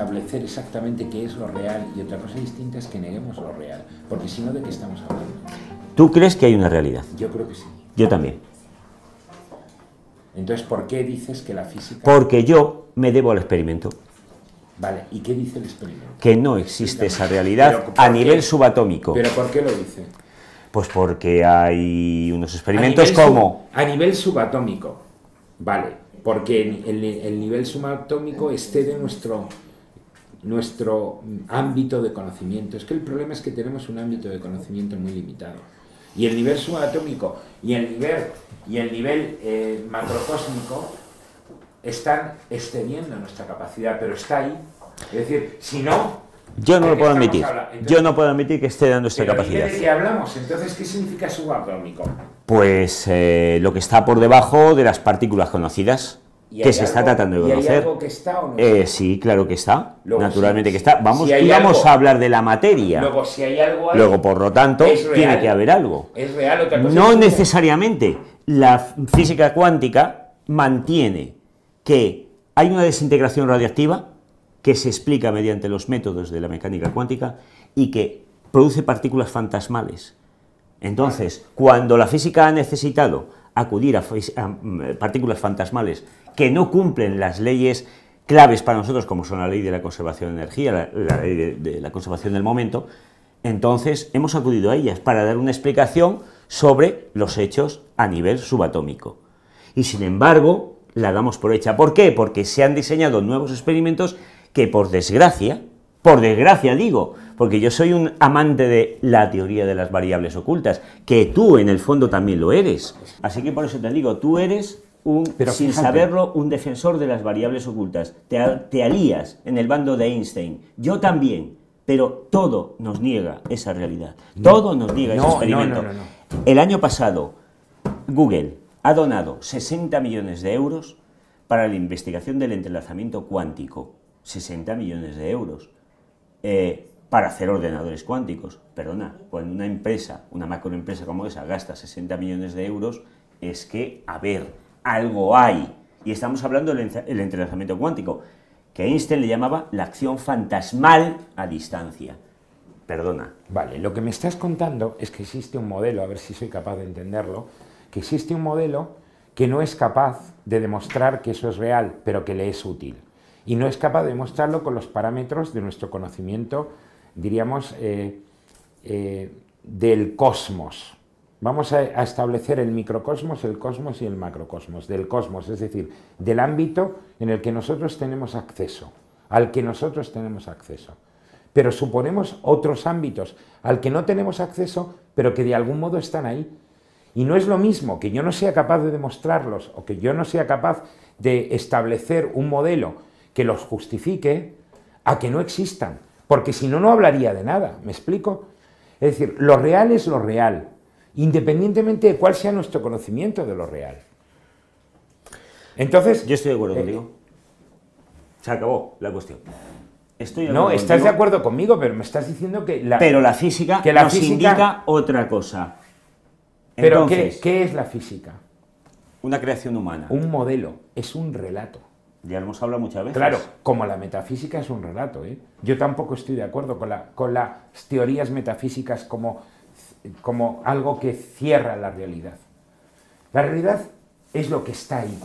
establecer exactamente qué es lo real y otra cosa distinta es que neguemos lo real, porque si no, ¿de qué estamos hablando? ¿Tú crees que hay una realidad? Yo creo que sí. Yo también. Entonces, ¿por qué dices que la física... Porque yo me debo al experimento. Vale, ¿y qué dice el experimento? Que no existe esa realidad a nivel subatómico. ¿Pero por qué lo dice? Pues porque hay unos experimentos como... a nivel subatómico, vale, porque el, nivel subatómico excede nuestro, nuestro ámbito de conocimiento. Es que el problema es que tenemos un ámbito de conocimiento muy limitado. Y el nivel subatómico y el nivel, y el nivel eh, macrocósmico están excediendo nuestra capacidad, pero está ahí. Es decir, si no... Yo no lo puedo admitir. Yo no puedo admitir que esté dando nuestra capacidad. ¿De qué hablamos? Entonces, ¿qué significa subatómico? Pues eh, lo que está por debajo de las partículas conocidas que se está tratando de conocer. ¿y hay algo que está o no? Eh, sí, claro que está. naturalmente que está. Vamos, íbamos a hablar de la materia. Luego, si hay algo Luego, por lo tanto, tiene que haber algo. Es real otra cosa No necesariamente. La física cuántica mantiene que hay una desintegración radiactiva que se explica mediante los métodos de la mecánica cuántica y que produce partículas fantasmales. Entonces, cuando la física ha necesitado acudir a, mm, partículas fantasmales que no cumplen las leyes claves para nosotros, como son la ley de la conservación de energía, la, ley de, de, la conservación del momento, entonces hemos acudido a ellas para dar una explicación sobre los hechos a nivel subatómico. Y sin embargo, la damos por hecha. ¿Por qué? Porque se han diseñado nuevos experimentos que por desgracia, por desgracia digo, porque yo soy un amante de la teoría de las variables ocultas, que tú en el fondo también lo eres. Así que por eso te digo, tú eres un, sin saberlo, un defensor de las variables ocultas. Te, alías en el bando de Einstein. Yo también. Pero todo nos niega esa realidad. Todo nos niega ese experimento. el año pasado, Google ha donado 60 millones de euros para la investigación del entrelazamiento cuántico. 60 millones de euros. Eh, para hacer ordenadores cuánticos. Perdona, cuando una empresa, una macroempresa como esa, gasta 60 millones de euros, es que, a ver, algo hay. Y estamos hablando del entrelazamiento cuántico, que Einstein le llamaba la acción fantasmal a distancia. Perdona. Vale, lo que me estás contando es que existe un modelo, a ver si soy capaz de entenderlo, que existe un modelo que no es capaz de demostrar que eso es real, pero que le es útil. Y no es capaz de demostrarlo con los parámetros de nuestro conocimiento, diríamos, eh, eh, del cosmos. Vamos a, establecer el microcosmos, el cosmos y el macrocosmos, del cosmos, es decir, del ámbito en el que nosotros tenemos acceso, al que nosotros tenemos acceso. Pero suponemos otros ámbitos al que no tenemos acceso, pero que de algún modo están ahí. Y no es lo mismo que yo no sea capaz de demostrarlos o que yo no sea capaz de establecer un modelo que los justifique a que no existan, porque si no, no hablaría de nada, ¿me explico? Es decir, lo real es lo real, independientemente de cuál sea nuestro conocimiento de lo real. Entonces... Yo estoy de acuerdo eh, contigo. Se acabó la cuestión. Estoy no, estás de acuerdo conmigo, pero me estás diciendo que la... Pero la física que la nos física, indica otra cosa. ¿Pero ¿qué, ¿qué es la física? Una creación humana. Un modelo, es un relato. Ya lo hemos hablado muchas veces. Claro, como la metafísica es un relato. ¿eh? Yo tampoco estoy de acuerdo con, la, con las teorías metafísicas como como algo que cierra la realidad. La realidad es lo que está ahí,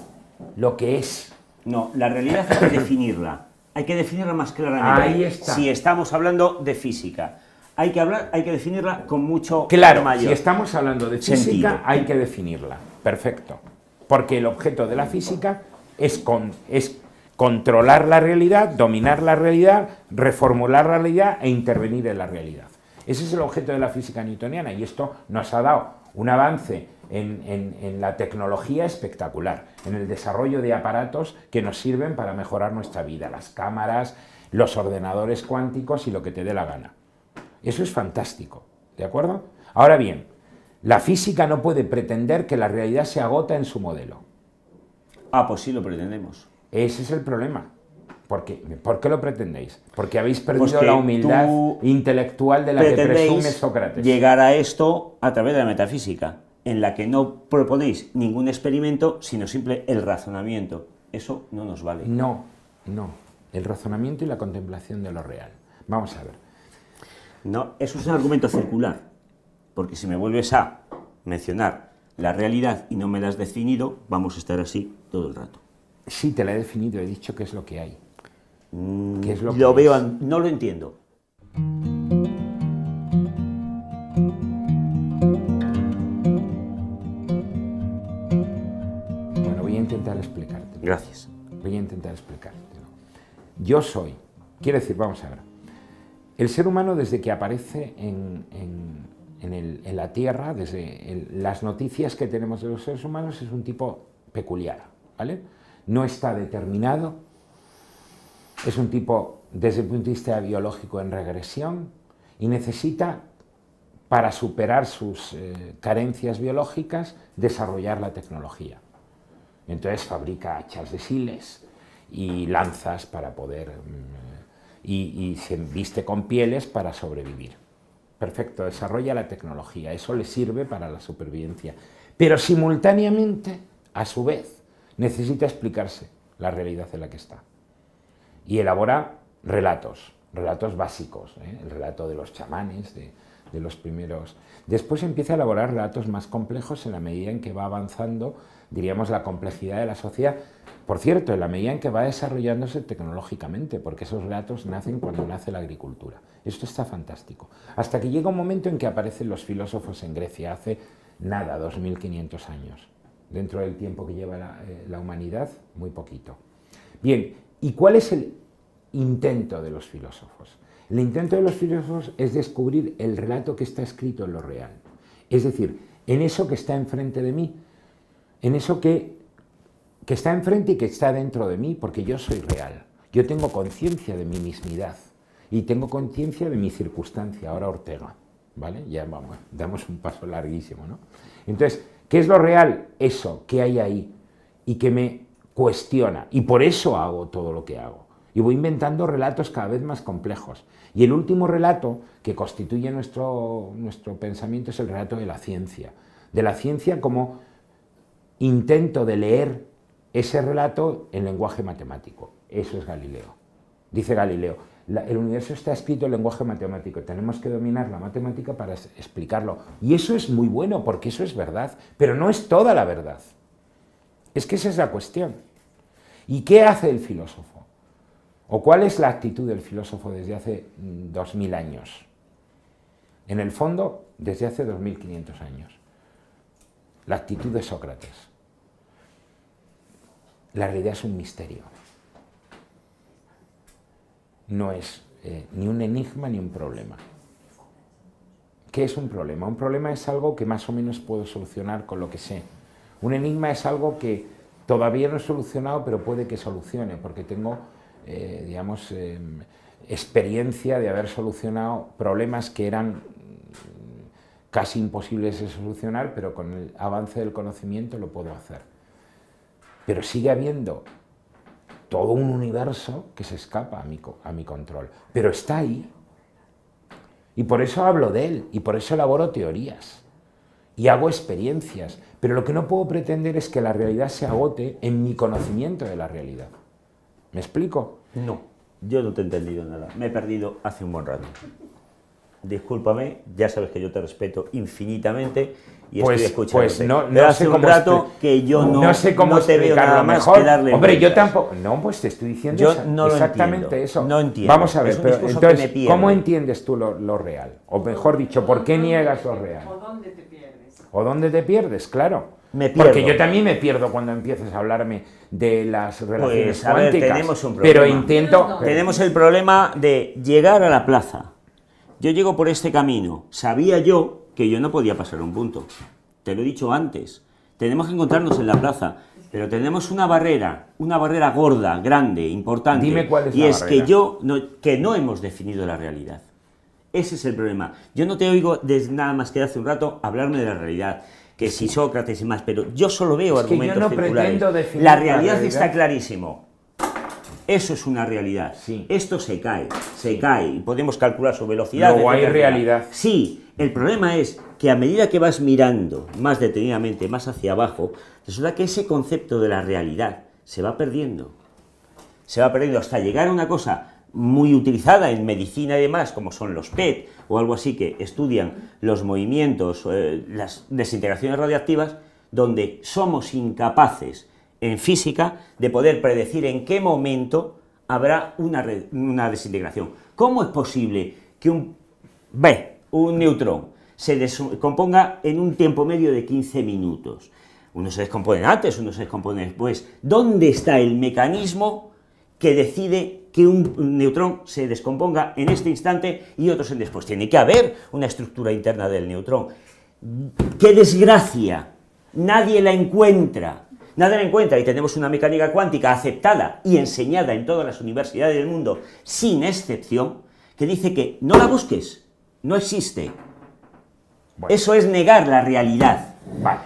lo que es. No, la realidad hay que definirla. Hay que definirla más claramente. Ahí está. Si estamos hablando de física, hay que hablar, hay que definirla con mucho claro. Si estamos hablando de física, hay que definirla. Perfecto. Porque el objeto de la física es, con, es controlar la realidad, dominar la realidad, reformular la realidad e intervenir en la realidad. Ese es el objeto de la física newtoniana y esto nos ha dado un avance en, la tecnología espectacular, en el desarrollo de aparatos que nos sirven para mejorar nuestra vida, las cámaras, los ordenadores cuánticos y lo que te dé la gana. Eso es fantástico, ¿de acuerdo? Ahora bien, la física no puede pretender que la realidad se agota en su modelo. Ah, pues sí lo pretendemos. Ese es el problema. ¿Por qué? ¿Por qué lo pretendéis? Porque habéis perdido la humildad intelectual de la que presume Sócrates. Llegar a esto a través de la metafísica, en la que no proponéis ningún experimento, sino simple el razonamiento. eso no nos vale. No, no. El razonamiento y la contemplación de lo real. Vamos a ver. No, eso es un argumento circular, porque si me vuelves a mencionar la realidad y no me la has definido, vamos a estar así todo el rato. Sí, te la he definido, he dicho qué es lo que hay. Mm, ¿Qué es lo lo que veo, es? no lo entiendo. Bueno, voy a intentar explicarte. Gracias. Voy a intentar explicártelo. Yo soy, quiere decir, vamos a ver, el ser humano desde que aparece en, en- en el- en la Tierra, desde el- las noticias que tenemos de los seres humanos, es un tipo peculiar, ¿vale? No está determinado, es un tipo desde el punto de vista biológico en regresión y necesita, para superar sus eh, carencias biológicas, desarrollar la tecnología. Entonces fabrica hachas de siles y lanzas para poder... mm, y, y se viste con pieles para sobrevivir. Perfecto, desarrolla la tecnología, eso le sirve para la supervivencia. Pero simultáneamente, a su vez, necesita explicarse la realidad en la que está. Y elabora relatos, relatos básicos, ¿eh? el relato de los chamanes, de, los primeros. Después empieza a elaborar relatos más complejos en la medida en que va avanzando, diríamos, la complejidad de la sociedad. Por cierto, en la medida en que va desarrollándose tecnológicamente, porque esos relatos nacen cuando nace la agricultura. Esto está fantástico. Hasta que llega un momento en que aparecen los filósofos en Grecia, hace nada, 2500 años. Dentro del tiempo que lleva la, eh, la humanidad, muy poquito. Bien, ¿y cuál es el intento de los filósofos? El intento de los filósofos es descubrir el relato que está escrito en lo real. Es decir, en eso que está enfrente de mí, en eso que, que está enfrente y que está dentro de mí, porque yo soy real. Yo tengo conciencia de mi mismidad y tengo conciencia de mi circunstancia, ahora Ortega. ¿Vale? Ya vamos, damos un paso larguísimo, ¿no? Entonces, ¿qué es lo real? Eso, que hay ahí y que me cuestiona. Y por eso hago todo lo que hago. Y voy inventando relatos cada vez más complejos. Y el último relato que constituye nuestro, nuestro pensamiento es el relato de la ciencia. De la ciencia como intento de leer ese relato en lenguaje matemático. Eso es Galileo. Dice Galileo, el universo está escrito en lenguaje matemático, tenemos que dominar la matemática para explicarlo. Y eso es muy bueno, porque eso es verdad, pero no es toda la verdad. Es que esa es la cuestión. ¿Y qué hace el filósofo? ¿O cuál es la actitud del filósofo desde hace mm, 2000 años? En el fondo, desde hace 2500 años. La actitud de Sócrates. La realidad es un misterio. No es eh, ni un enigma ni un problema. ¿Qué es un problema? Un problema es algo que más o menos puedo solucionar con lo que sé. Un enigma es algo que todavía no he solucionado, pero puede que solucione, porque tengo, eh, digamos, eh, experiencia de haber solucionado problemas que eran mm, casi imposibles de solucionar, pero con el avance del conocimiento lo puedo hacer. Pero sigue habiendo todo un universo que se escapa a mi, a mi control, pero está ahí. Y por eso hablo de él, y por eso elaboro teorías, y hago experiencias, pero lo que no puedo pretender es que la realidad se agote en mi conocimiento de la realidad. ¿Me explico? No, yo no te he entendido nada. Me he perdido hace un buen rato. Discúlpame, ya sabes que yo te respeto infinitamente y Pues- estoy escuchándote. pues no- Pero no hace sé un cómo rato expli- que yo no, no sé cómo no te veo nada más mejor. que darle Hombre, yo vueltas. tampoco. No, pues te estoy diciendo Yo exa- no lo exactamente entiendo, eso. no entiendo. Vamos a ver, un pero que entonces. ¿cómo entiendes tú lo, lo real? O mejor dicho, ¿por qué niegas lo real? ¿O dónde te pierdes? ¿O dónde te pierdes? Claro. Me Porque yo también me pierdo cuando empiezas a hablarme de las relaciones Pues, a ver, cuánticas. tenemos un pero problema. intento. No, no. Tenemos el problema de llegar a la plaza. Yo llego por este camino. Sabía yo que yo no podía pasar un punto. Te lo he dicho antes. Tenemos que encontrarnos en la plaza. Pero tenemos una barrera, una barrera gorda, grande, importante. Dime cuál es y la es barrera. que yo no, que no hemos definido la realidad. Ese es el problema. Yo no te oigo desde nada más que hace un rato hablarme de la realidad. Que si Sócrates y más, pero yo solo veo Es que yo argumentos no circulares. pretendo definir La la realidad realidad. está clarísimo. Eso es una realidad. Sí. Esto se cae, se cae y podemos calcular su velocidad. Luego hay realidad. Sí, el problema es que a medida que vas mirando más detenidamente, más hacia abajo, resulta que ese concepto de la realidad se va perdiendo. Se va perdiendo hasta llegar a una cosa muy utilizada en medicina y demás, como son los PET o algo así, que estudian los movimientos, eh, las desintegraciones radiactivas, donde somos incapaces en física de poder predecir en qué momento habrá una, una desintegración. ¿Cómo es posible que un, B, un neutrón se descomponga en un tiempo medio de 15 minutos? Uno se descompone antes, uno se descompone después. ¿Dónde está el mecanismo que decide que un neutrón se descomponga en este instante y otros en después? Tiene que haber una estructura interna del neutrón. ¡Qué desgracia! Nadie la encuentra. Nadie la encuentra y tenemos una mecánica cuántica aceptada y enseñada en todas las universidades del mundo, sin excepción, que dice que no la busques, no existe. Eso es negar la realidad.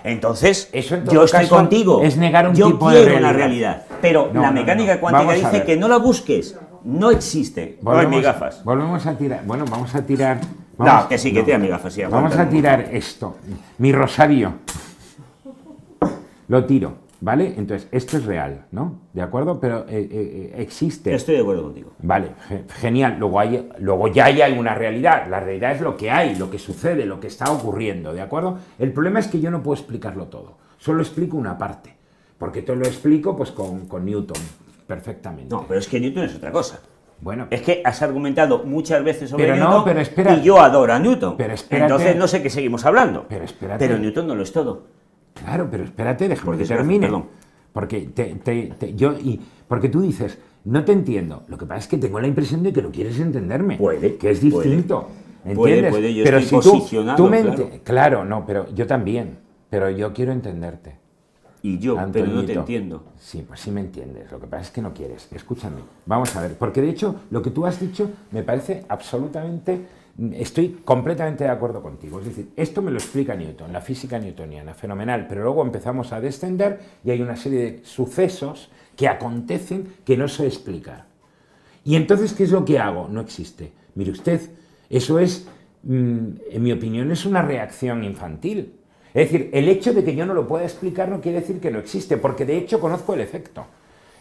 Entonces, yo estoy contigo. Es negar un yo tipo quiero de realidad. la realidad. Pero la mecánica cuántica dice que no la busques. No existe. Volvemos, no hay gafas. Volvemos a tirar. Bueno, vamos a tirar. no, que sí, que tira mi gafas. Sí, vamos a tirar esto. Mi rosario. Lo tiro. ¿Vale? Entonces, esto es real, ¿no? ¿De acuerdo? Pero eh, eh, existe. Estoy de acuerdo contigo. Vale, genial. Luego, hay, luego ya hay una realidad. La realidad es lo que hay, lo que sucede, lo que está ocurriendo, ¿de acuerdo? El problema es que yo no puedo explicarlo todo. Solo explico una parte. Porque te lo explico pues con, con Newton perfectamente. No, pero es que Newton es otra cosa. Bueno, es que has argumentado muchas veces sobre pero Newton no, pero espera, y yo adoro a Newton. Pero espérate, Entonces no sé qué seguimos hablando. Pero espérate. Pero Newton no lo es todo. Claro, pero espérate, déjame que termine. Perdón. Porque, te, te, te, yo, y, porque tú dices, no te entiendo. Lo que pasa es que tengo la impresión de que no quieres entenderme. Puede. Que es distinto. Puede, ¿Entiendes? Puede, puede. Yo pero estoy si tú, tú me claro. claro, no, pero yo también. Pero yo quiero entenderte. Y yo, pero no te entiendo. Sí, pues sí me entiendes. Lo que pasa es que no quieres. Escúchame. Vamos a ver. Porque de hecho, lo que tú has dicho me parece absolutamente Estoy completamente de acuerdo contigo. Es decir, esto me lo explica Newton, la física newtoniana, fenomenal. Pero luego empezamos a descender y hay una serie de sucesos que acontecen que no sé explicar. Y entonces, ¿qué es lo que hago? No existe. Mire usted, eso es, en mi opinión, es una reacción infantil. Es decir, el hecho de que yo no lo pueda explicar no quiere decir que no existe, porque de hecho conozco el efecto.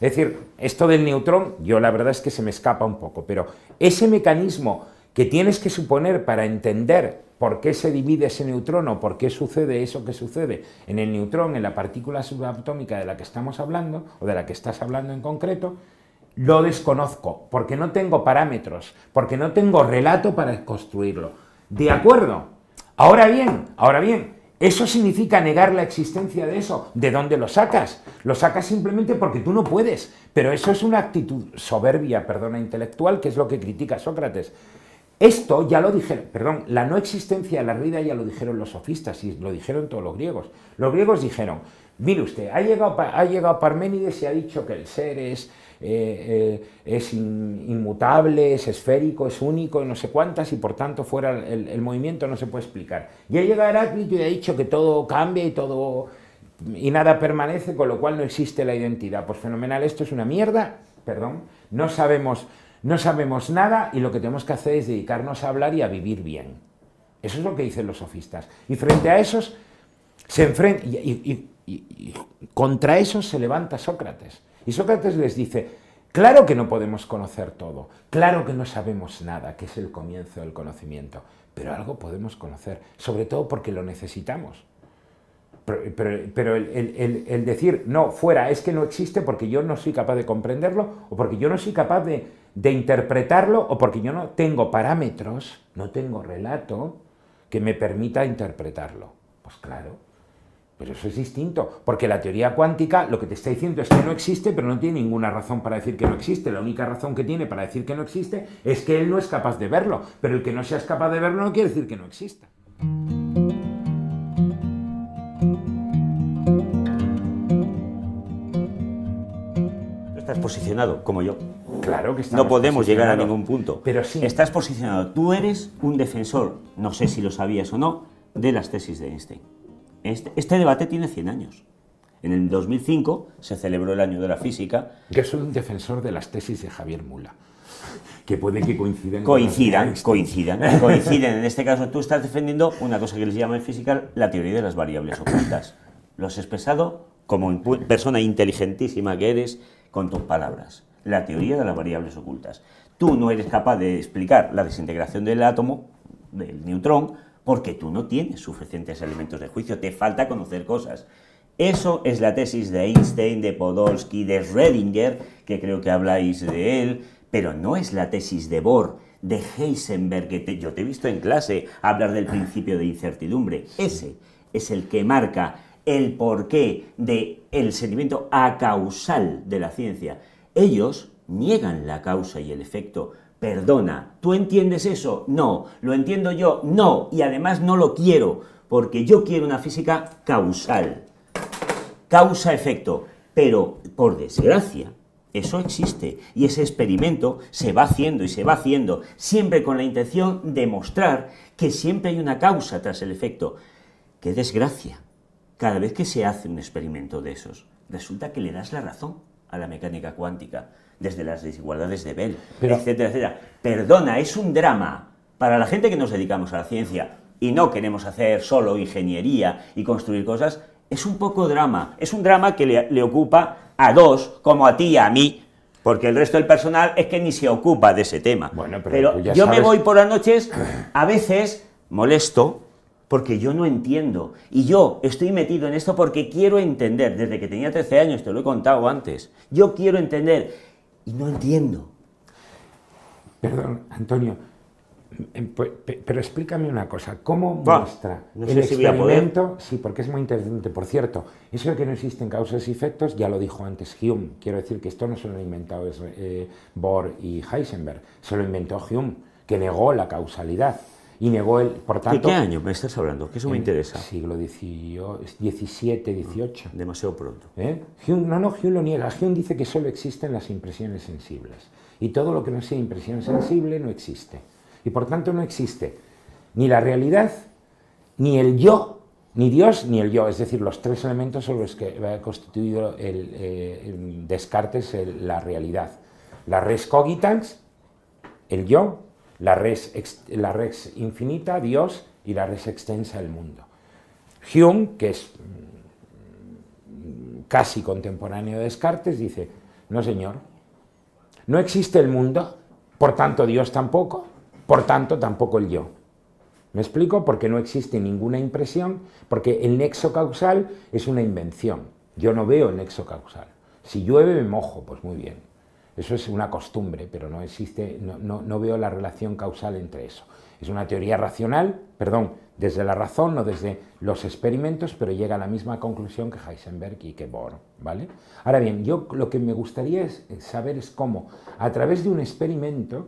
Es decir, esto del neutrón, yo la verdad es que se me escapa un poco, pero ese mecanismo que tienes que suponer para entender por qué se divide ese neutrón o por qué sucede eso que sucede en el neutrón, en la partícula subatómica de la que estamos hablando, o de la que estás hablando en concreto, lo desconozco, porque no tengo parámetros, porque no tengo relato para construirlo. ¿De acuerdo? Ahora bien, ahora bien, ¿eso significa negar la existencia de eso? ¿De dónde lo sacas? Lo sacas simplemente porque tú no puedes, pero eso es una actitud soberbia, perdona, intelectual, que es lo que critica Sócrates. Esto ya lo dijeron, perdón, la no existencia de la vida ya lo dijeron los sofistas y lo dijeron todos los griegos. Los griegos dijeron, mire usted, ha llegado, ha llegado Parménides y ha dicho que el ser es, eh, eh, es in, inmutable, es esférico, es único, no sé cuántas, y por tanto fuera el, movimiento no se puede explicar. Y ha llegado Heráclito y ha dicho que todo cambia y todo y nada permanece, con lo cual no existe la identidad. Pues fenomenal, esto es una mierda, perdón, no sabemos no sabemos nada y lo que tenemos que hacer es dedicarnos a hablar y a vivir bien. Eso es lo que dicen los sofistas. Y frente a esos, se enfrenta, y, y, contra esos se levanta Sócrates. Y Sócrates les dice, claro que no podemos conocer todo, claro que no sabemos nada, que es el comienzo del conocimiento, pero algo podemos conocer, sobre todo porque lo necesitamos. Pero, el, decir, no, fuera, es que no existe porque yo no soy capaz de comprenderlo o porque yo no soy capaz de, de interpretarlo o porque yo no tengo parámetros, no tengo relato que me permita interpretarlo. Pues claro, pero eso es distinto, porque la teoría cuántica lo que te está diciendo es que no existe, pero no tiene ninguna razón para decir que no existe. La única razón que tiene para decir que no existe es que él no es capaz de verlo, pero el que no seas capaz de verlo no quiere decir que no exista. Estás posicionado como yo. Claro que No podemos llegar a ningún punto. Pero sí. Estás posicionado. Tú eres un defensor, no sé si lo sabías o no, de las tesis de Einstein. Este, este debate tiene 100 años. En el 2005 se celebró el año de la física. Yo soy un defensor de las tesis de Javier Mula, que puede que coincidan. Coincidan, coincidan, coinciden. En este caso tú estás defendiendo una cosa que les llama en física la teoría de las variables ocultas. Lo has expresado como persona inteligentísima que eres, con tus palabras. La teoría de las variables ocultas. Tú no eres capaz de explicar la desintegración del átomo, del neutrón, porque tú no tienes suficientes elementos de juicio, te falta conocer cosas. Eso es la tesis de Einstein, de Podolsky, de Schrödinger, que creo que habláis de él, pero no es la tesis de Bohr, de Heisenberg, que yo te he visto en clase hablar del principio de incertidumbre. Ese es el que marca el porqué del el sentimiento acausal de la ciencia. Ellos niegan la causa y el efecto. Perdona, ¿tú entiendes eso? No. ¿Lo entiendo yo? No. Y además no lo quiero, porque yo quiero una física causal. Causa-efecto. Pero, por desgracia, eso existe y ese experimento se va haciendo y se va haciendo, siempre con la intención de mostrar que siempre hay una causa tras el efecto. ¡Qué desgracia! Cada vez que se hace un experimento de esos, resulta que le das la razón a la mecánica cuántica, desde las desigualdades de Bell, etcétera, etcétera. Perdona, es un drama para la gente que nos dedicamos a la ciencia y no queremos hacer solo ingeniería y construir cosas, es un poco drama. Es un drama que le, ocupa a dos, como a ti y a mí, porque el resto del personal es que ni se ocupa de ese tema. Bueno, pero, yo me voy por las noches, a veces molesto, porque yo no entiendo. Y yo estoy metido en esto porque quiero entender. Desde que tenía 13 años, te lo he contado antes. Yo quiero entender y no entiendo. Perdón, Antonio, em, pero explícame una cosa, ¿cómo muestra el experimento? Sí, porque es muy interesante. Por cierto, eso de que no existen causas y efectos ya lo dijo antes Hume. Quiero decir que esto no se lo ha inventado eh, Bohr y Heisenberg, se lo inventó Hume, que negó la causalidad y negó el, por tanto... ¿De qué año me estás hablando? Que eso me interesa. Siglo XVII, XVIII. demasiado pronto. ¿Eh? no, no, Hume lo niega. Hume dice que solo existen las impresiones sensibles. Y todo lo que no sea impresión sensible no existe. Y por tanto no existe ni la realidad, ni el yo, ni Dios, ni el yo. Es decir, los tres elementos son los que ha constituido el, eh, Descartes la realidad. La res cogitans, el yo, la res, la res infinita, Dios, y la res extensa, el mundo. Hume, que es mm, casi contemporáneo de Descartes, dice, no señor, no existe el mundo, por tanto Dios tampoco, por tanto tampoco el yo. ¿Me explico? Porque no existe ninguna impresión, porque el nexo causal es una invención. Yo no veo el nexo causal. Si llueve me mojo, pues muy bien. Eso es una costumbre, pero no existe, no, veo la relación causal entre eso. Es una teoría racional, perdón, desde la razón, no desde los experimentos, pero llega a la misma conclusión que Heisenberg y que Bohr, ¿vale? Ahora bien, yo lo que me gustaría saber es cómo, a través de un experimento,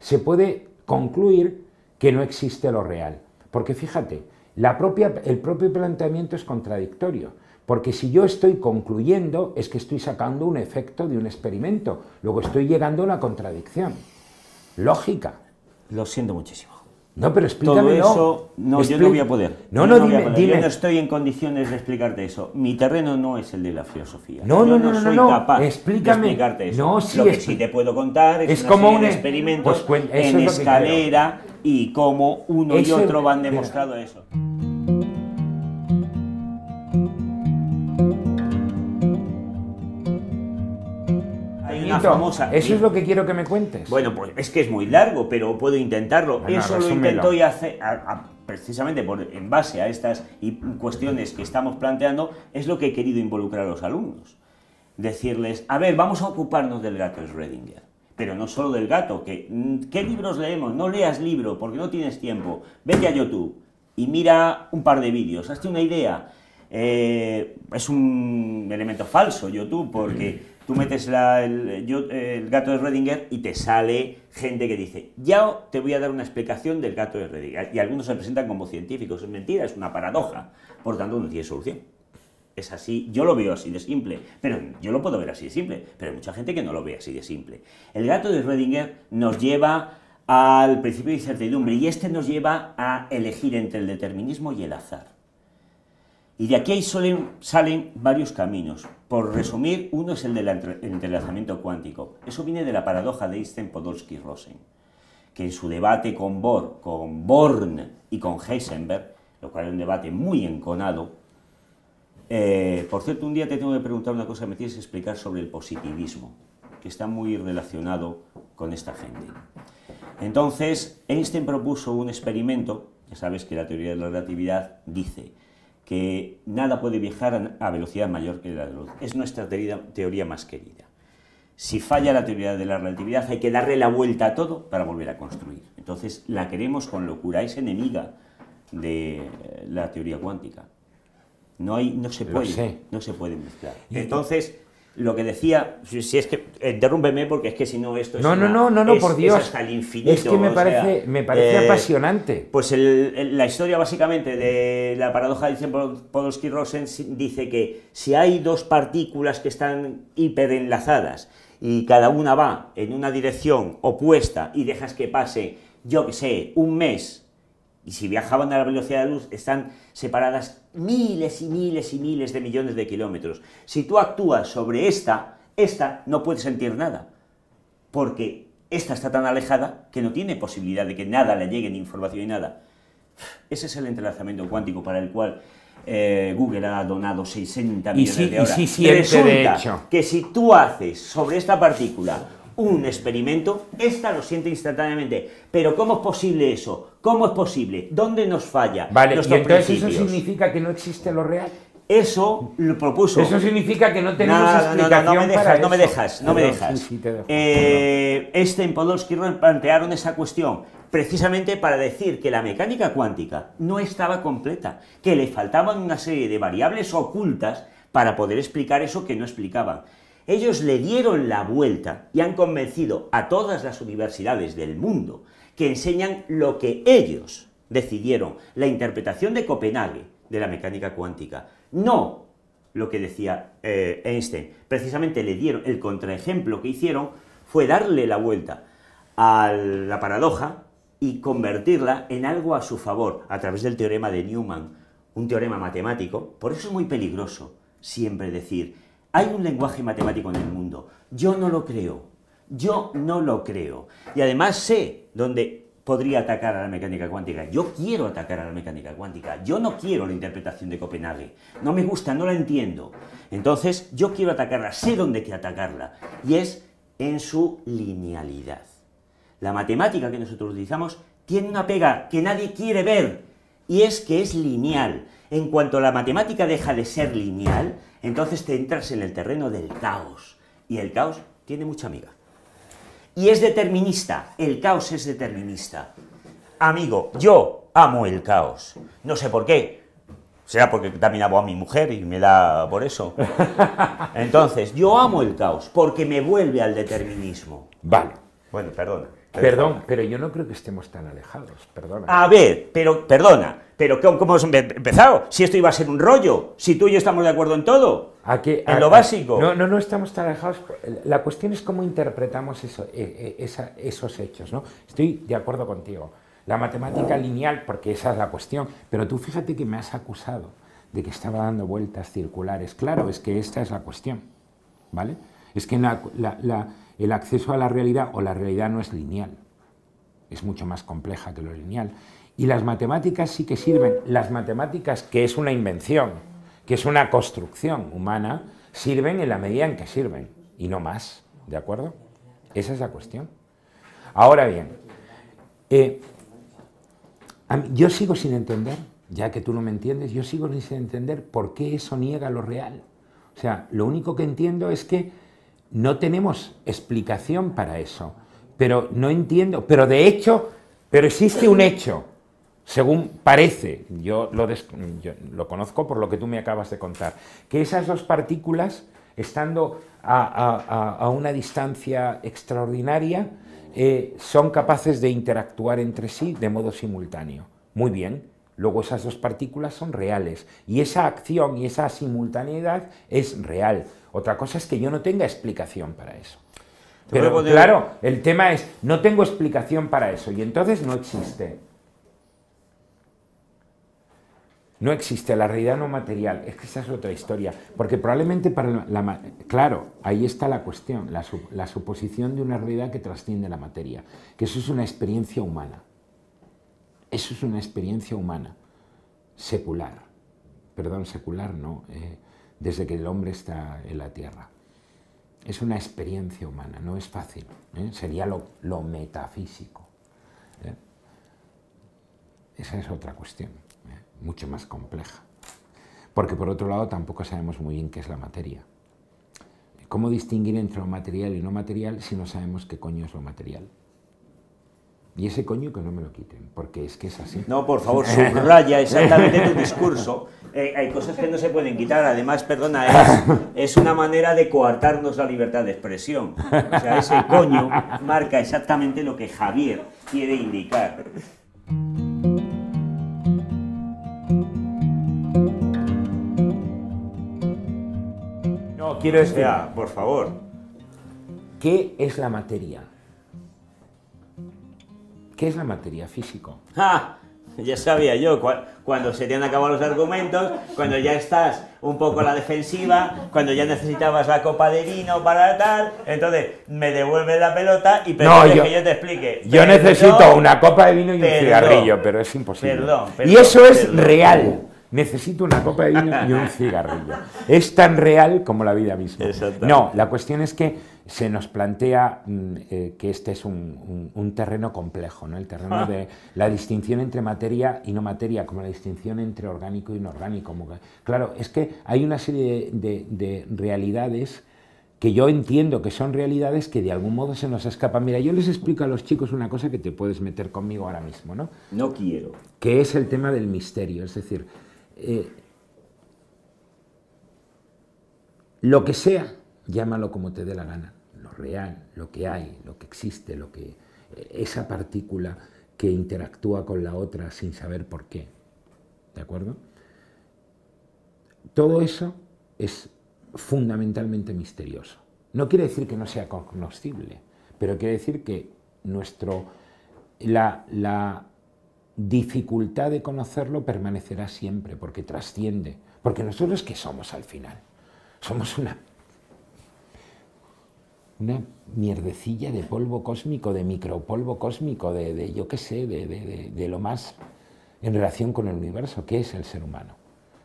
se puede concluir que no existe lo real. Porque fíjate, la propia, el propio planteamiento es contradictorio. Porque si yo estoy concluyendo, es que estoy sacando un efecto de un experimento. Luego estoy llegando a una contradicción. Lógica. Lo siento muchísimo. No, pero explícame. Todo eso, no, yo no voy a poder. No, no, dime, dime. Yo no estoy en condiciones de explicarte eso. Mi terreno no es el de la filosofía. No, no, no, no, soy no, capaz explícame. de explicarte eso. No, sí, Lo que sí te puedo contar es, es como un experimento pues, en escalera y cómo uno y otro van demostrado eso. Eso es lo que quiero que me cuentes. Bueno, pues es que es muy largo, pero puedo intentarlo. Eso lo intento y hace, precisamente por, en base a estas cuestiones que estamos planteando, es lo que he querido involucrar a los alumnos. Decirles, a ver, vamos a ocuparnos del gato Schrödinger. Pero no solo del gato, que, mm, ¿qué libros leemos? No leas libro porque no tienes tiempo. Vete a YouTube y mira un par de vídeos, hazte una idea. Eh, es un elemento falso YouTube porque tú metes el, gato de Redinger y te sale gente que dice, ya te voy a dar una explicación del gato de Redinger. Y algunos se presentan como científicos. Es mentira, es una paradoja. Por tanto, no tiene solución. Es así, yo lo veo así de simple, pero yo lo puedo ver así de simple, pero hay mucha gente que no lo ve así de simple. El gato de Redinger nos lleva al principio de incertidumbre y este nos lleva a elegir entre el determinismo y el azar. Y de aquí salen varios caminos. Por resumir, uno es el del entrelazamiento cuántico. Eso viene de la paradoja de Einstein, Podolsky, Rosen, que en su debate con Bohr, con Born y con Heisenberg, lo cual es un debate muy enconado, Eh, por cierto, un día te tengo que preguntar una cosa, me tienes que explicar sobre el positivismo, que está muy relacionado con esta gente. Entonces, Einstein propuso un experimento, ya sabes que la teoría de la relatividad dice que nada puede viajar a velocidad mayor que la de la luz. Es nuestra teoría más querida. Si falla la teoría de la relatividad, hay que darle la vuelta a todo para volver a construir. Entonces, la queremos con locura, es enemiga de la teoría cuántica. No, hay, no, se, puede, no se puede mezclar. Entonces, lo que decía, si es que, interrúmpeme porque es que si no esto es No, no, no, no, no, por Dios. hasta el infinito. Es que me parece, me parece eh, apasionante. Pues la historia básicamente de la paradoja de Podolsky-Rosen dice que si hay dos partículas que están hiperenlazadas y cada una va en una dirección opuesta y dejas que pase, yo que sé, un mes y si viajaban a la velocidad de luz, están separadas miles y miles y miles de millones de kilómetros. Si tú actúas sobre esta, esta no puede sentir nada, porque esta está tan alejada que no tiene posibilidad de que nada le llegue ni información ni nada. Ese es el entrelazamiento cuántico para el cual eh, Google ha donado 60 millones de horas. Y si Resulta que si tú haces sobre esta partícula un experimento, esta lo siente instantáneamente. Pero ¿cómo es posible eso? ¿Cómo es posible? ¿Dónde nos falla? Vale, ¿y entonces eso significa que no existe lo real? Eso lo propuso. Eso significa que no tenemos explicación no, no, me dejas, no me dejas, no me dejas. Eh, este en Podolsky plantearon esa cuestión precisamente para decir que la mecánica cuántica no estaba completa, que le faltaban una serie de variables ocultas para poder explicar eso que no explicaban. Ellos le dieron la vuelta y han convencido a todas las universidades del mundo que enseñan lo que ellos decidieron, la interpretación de Copenhague de la mecánica cuántica, no lo que decía eh, Einstein. Precisamente le dieron, el contraejemplo que hicieron fue darle la vuelta a la paradoja y convertirla en algo a su favor, a través del teorema de Newman, un teorema matemático. Por eso es muy peligroso siempre decir, hay un lenguaje matemático en el mundo. Yo no lo creo. Yo no lo creo. Y además sé dónde podría atacar a la mecánica cuántica. Yo quiero atacar a la mecánica cuántica. Yo no quiero la interpretación de Copenhague. No me gusta, no la entiendo. Entonces, yo quiero atacarla, sé dónde quiero atacarla. Y es en su linealidad. La matemática que nosotros utilizamos tiene una pega que nadie quiere ver. Y es que es lineal. En cuanto la matemática deja de ser lineal, entonces te entras en el terreno del caos. Y el caos tiene mucha amiga. Y es determinista. El caos es determinista. Amigo, yo amo el caos. No sé por qué. Será porque también amo a mi mujer y me da por eso. Entonces, yo amo el caos porque me vuelve al determinismo. Vale. Bueno, perdona. Perdón, pero yo no creo que estemos tan alejados, perdona. A ver, pero, perdona, pero ¿cómo hemos empezado? Si esto iba a ser un rollo, si tú y yo estamos de acuerdo en todo, en lo básico. No, no, no estamos tan alejados. La cuestión es cómo interpretamos eso, e, e, esos hechos, ¿no? Estoy de acuerdo contigo. La matemática lineal, porque esa es la cuestión, pero tú fíjate que me has acusado de que estaba dando vueltas circulares. Claro, es que esta es la cuestión, ¿vale? Es que la el acceso a la realidad o la realidad no es lineal, es mucho más compleja que lo lineal. Y las matemáticas sí que sirven, las matemáticas que es una invención, que es una construcción humana, sirven en la medida en que sirven y no más, ¿de acuerdo? Esa es la cuestión. Ahora bien, eh, yo sigo sin entender, ya que tú no me entiendes, yo sigo sin entender por qué eso niega lo real. O sea, lo único que entiendo es que no tenemos explicación para eso. Pero no entiendo, pero de hecho, pero existe un hecho, según parece, yo lo, lo conozco por lo que tú me acabas de contar, que esas dos partículas, estando a, una distancia extraordinaria, eh, son capaces de interactuar entre sí de modo simultáneo. Muy bien, luego esas dos partículas son reales y esa acción y esa simultaneidad es real. Otra cosa es que yo no tenga explicación para eso. Pero claro, el tema es, no tengo explicación para eso y entonces no existe. No existe la realidad no material. Es que esa es otra historia. Porque probablemente para la... claro, ahí está la cuestión, la, la suposición de una realidad que trasciende la materia. Que eso es una experiencia humana. Eso es una experiencia humana, secular perdón, secular, no, eh, desde que el hombre está en la Tierra. Es una experiencia humana, no es fácil, ¿eh? sería lo, metafísico. ¿eh? Esa es otra cuestión, mucho más compleja. Porque por otro lado tampoco sabemos muy bien qué es la materia. ¿Cómo distinguir entre lo material y no material si no sabemos qué coño es lo material? Y ese coño que no me lo quiten, porque es que es así. No, por favor, subraya exactamente tu discurso. Eh, hay cosas que no se pueden quitar. Además, perdona, es, una manera de coartarnos la libertad de expresión. O sea, ese coño marca exactamente lo que Javier quiere indicar. No, quiero decir... por favor. ¿Qué es la materia? ¿Qué es la materia físico? ¡Ah! Ya sabía yo, cuando se te han acabado los argumentos, cuando ya estás un poco a la defensiva, cuando ya necesitabas la copa de vino para tal, entonces me devuelves la pelota y prefieres que yo te explique. Yo necesito una copa de vino y un cigarrillo, pero es imposible. Perdón, y eso es real. Necesito una copa de vino y un cigarrillo. Es tan real como la vida misma. No, la cuestión es que se nos plantea mm, eh, que este es un, terreno complejo, ¿no? el terreno ah. de la distinción entre materia y no materia, como la distinción entre orgánico y inorgánico. Claro, es que hay una serie de, realidades que yo entiendo que son realidades que de algún modo se nos escapan. Mira, yo les explico a los chicos una cosa que te puedes meter conmigo ahora mismo, ¿no? No quiero. Que es el tema del misterio, es decir, eh, lo que sea, llámalo como te dé la gana real, lo que hay, lo que existe, lo que, esa partícula que interactúa con la otra sin saber por qué. ¿De acuerdo? Todo eso es fundamentalmente misterioso. No quiere decir que no sea cognoscible, pero quiere decir que nuestro, la, la dificultad de conocerlo permanecerá siempre, porque trasciende. Porque nosotros, ¿qué somos al final? Somos una una mierdecilla de polvo cósmico, de micropolvo cósmico, de, yo qué sé, de, lo más en relación con el universo. ¿Qué es el ser humano?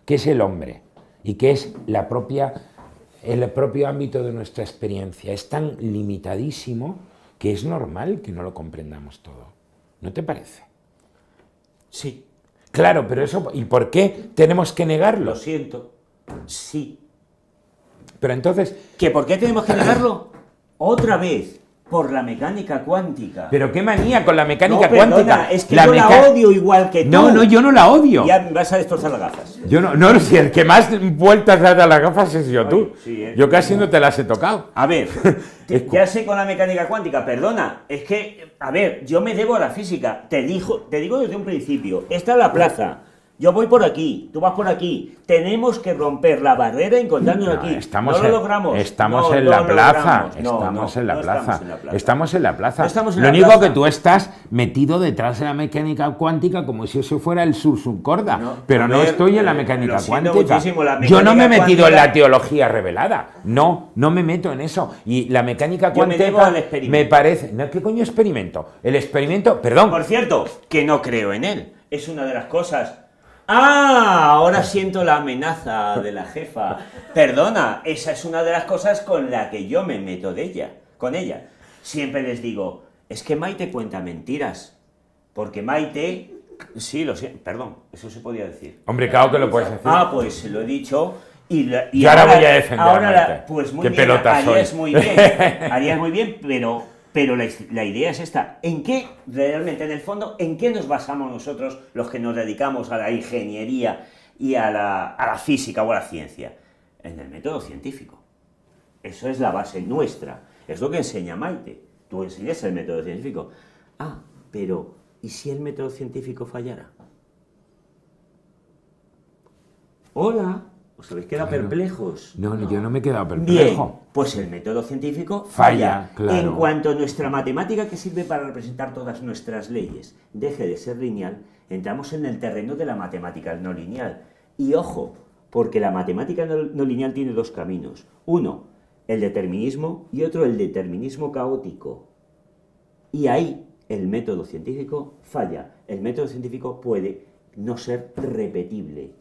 ¿Qué es el hombre? ¿Y qué es la propia, el propio ámbito de nuestra experiencia? Es tan limitadísimo que es normal que no lo comprendamos todo. ¿No te parece? Sí. Claro, pero eso, ¿y por qué tenemos que negarlo? Lo siento. Sí. Pero entonces... ¿Que por qué tenemos que negarlo? Otra vez por la mecánica cuántica. Pero qué manía con la mecánica cuántica. Es que yo la odio igual que tú. No, no, yo no la odio. Ya vas a destrozar las gafas. Yo no, no, si el que más vueltas da a las gafas es yo, tú. ¿eh? yo casi no te las he tocado. A ver, ya sé con la mecánica cuántica, perdona, es que, a ver, yo me debo a la física. Te, dijo, te digo desde un principio, esta es la plaza. Yo voy por aquí, tú vas por aquí. Tenemos que romper la barrera y encontrarnos aquí. Estamos no lo logramos. Estamos en la plaza. Estamos en la plaza. Estamos en la plaza. lo único que tú estás metido detrás de la mecánica cuántica como si eso fuera el sur subcorda. pero no estoy en la mecánica cuántica. Yo no me he metido en la teología revelada. No, no me meto en eso. Y la mecánica cuántica me, me parece. ¿no? ¿Qué coño experimento? El experimento, perdón. Por cierto, que no creo en él. Es una de las cosas Ah, ahora siento la amenaza de la jefa. Perdona, esa es una de las cosas con la que yo me meto de ella, con ella. Siempre les digo, es que Maite cuenta mentiras. Porque Maite, sí, lo sé, perdón, eso se podía decir. Hombre, claro que lo puedes decir. Ah, pues lo he dicho. Y, ahora, voy a defender. Ahora, pues muy bien, harías muy bien, harías muy bien, pero pero la, idea es esta. ¿En qué, realmente, en el fondo, en qué nos basamos nosotros los que nos dedicamos a la ingeniería y a la, física o a la ciencia? En el método científico. Eso es la base nuestra. Es lo que enseña Maite. Tú enseñas el método científico. Ah, pero ¿y si el método científico fallara? Hola. ¿Os habéis quedado perplejos? No, yo no me he quedado perplejo. Bien, pues el método científico falla. En cuanto nuestra matemática que sirve para representar todas nuestras leyes deje de ser lineal, entramos en el terreno de la matemática no lineal. Y ojo, porque la matemática no lineal tiene dos caminos. Uno, el determinismo y otro, el determinismo caótico. Y ahí el método científico falla. El método científico puede no ser repetible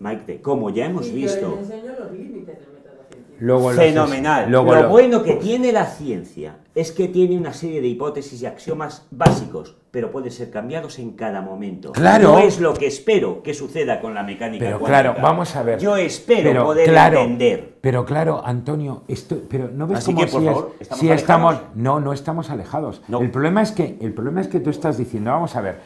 Maite, como ya hemos visto, Yo les enseño los límites del método científico. Luego los- fenomenal. luego lo lo- bueno que tiene la ciencia es que tiene una serie de hipótesis y axiomas básicos, pero pueden ser cambiados en cada momento. Claro. No es lo que espero que suceda con la mecánica Pero cuántica. claro, vamos a ver. Yo espero Pero poder claro, entender. Pero claro, Antonio, esto, pero no ves Así cómo que, por si, es- favor, ¿estamos si estamos, no, no estamos alejados. No. El problema es que el problema es que tú estás diciendo, vamos a ver,